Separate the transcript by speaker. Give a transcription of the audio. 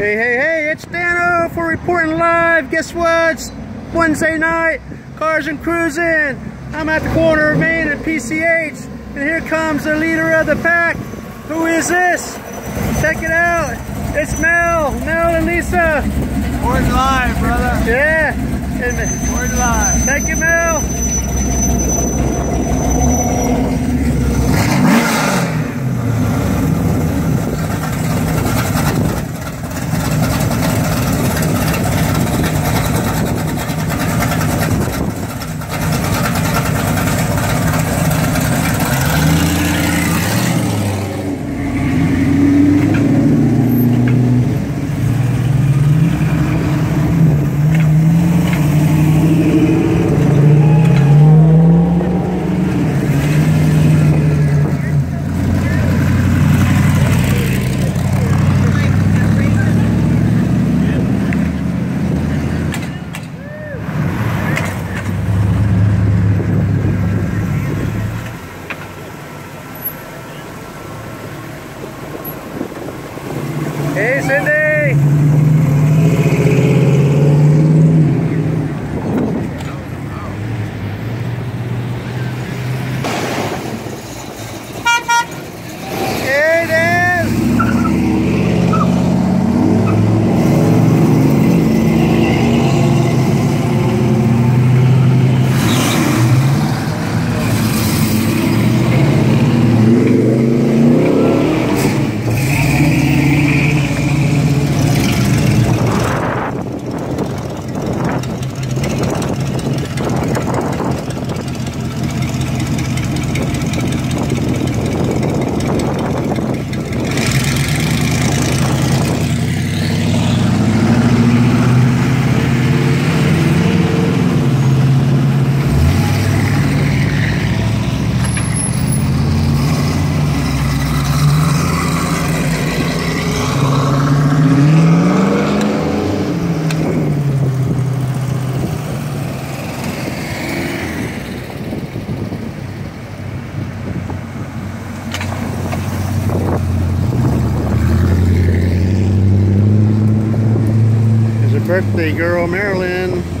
Speaker 1: Hey, hey, hey, it's Dano for reporting live. Guess what? It's Wednesday night, cars and cruising. I'm at the corner of Main and PCH, and here comes the leader of the pack. Who is this? Check it out. It's Mel, Mel and Lisa.
Speaker 2: Born live, brother.
Speaker 1: Yeah.
Speaker 2: Born live.
Speaker 1: thank you, Mel. Hey, Cindy. Birthday girl, Marilyn.